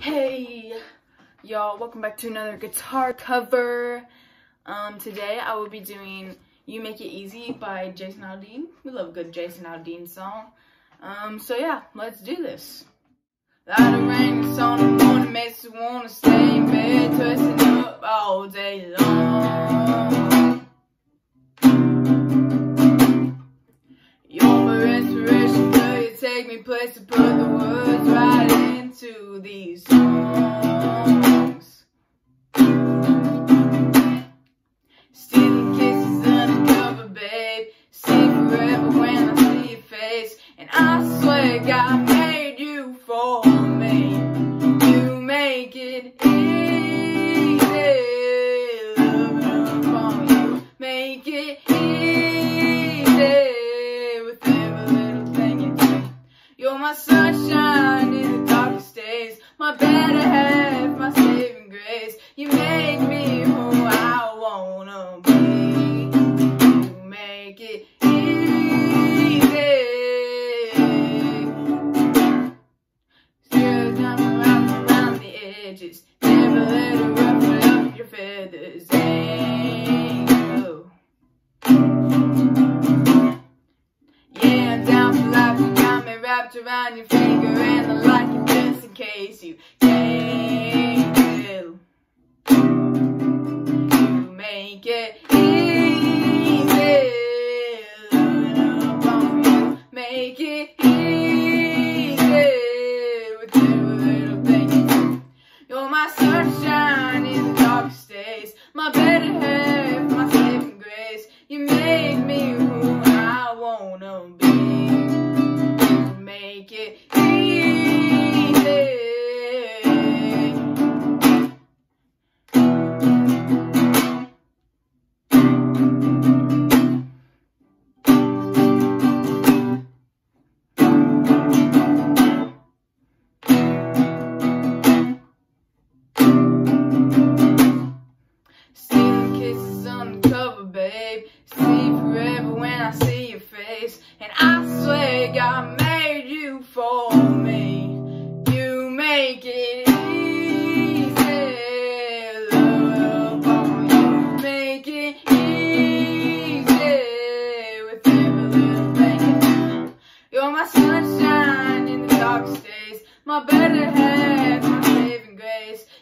Hey, y'all, welcome back to another guitar cover. Um, today I will be doing You Make It Easy by Jason Aldean. We love a good Jason Aldean song. Um, so yeah, let's do this. You wanna I swear God made you for me. You make it easy. Loving upon you. Make it easy with every little thing you do. You're my sunshine edges, never let it ruffle up your feathers. Angel. Oh. Yeah, I'm down for life. You got me wrapped around your finger, and like it just in case you can't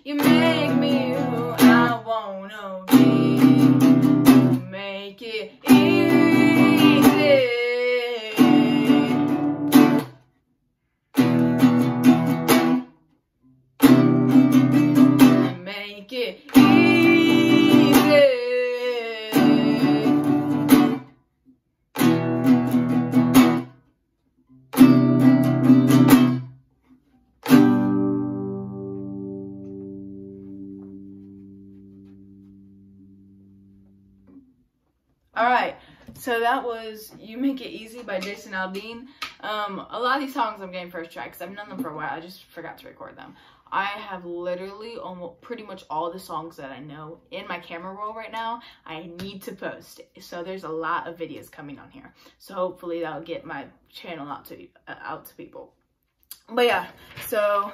You make All right, so that was "You Make It Easy" by Jason Aldean. Um, a lot of these songs I'm getting first try because I've known them for a while. I just forgot to record them. I have literally almost pretty much all the songs that I know in my camera roll right now. I need to post, so there's a lot of videos coming on here. So hopefully that'll get my channel out to uh, out to people. But yeah, so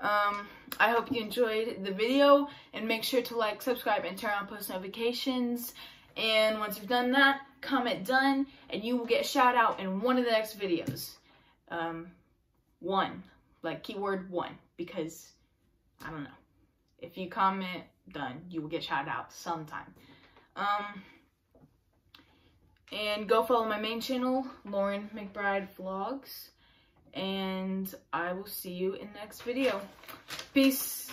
um, I hope you enjoyed the video and make sure to like, subscribe, and turn on post notifications. And once you've done that, comment done, and you will get a shout out in one of the next videos. Um, one, like keyword one, because I don't know. If you comment done, you will get shout out sometime. Um, and go follow my main channel, Lauren McBride Vlogs. And I will see you in the next video. Peace.